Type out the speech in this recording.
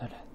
onları.